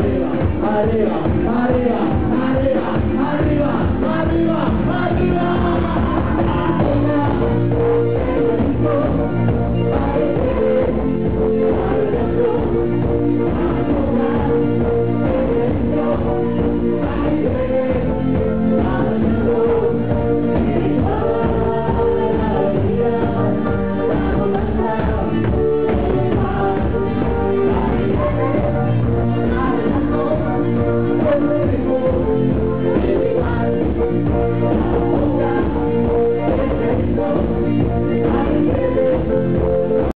Hare Ram, Hare Ram, Hare Ram.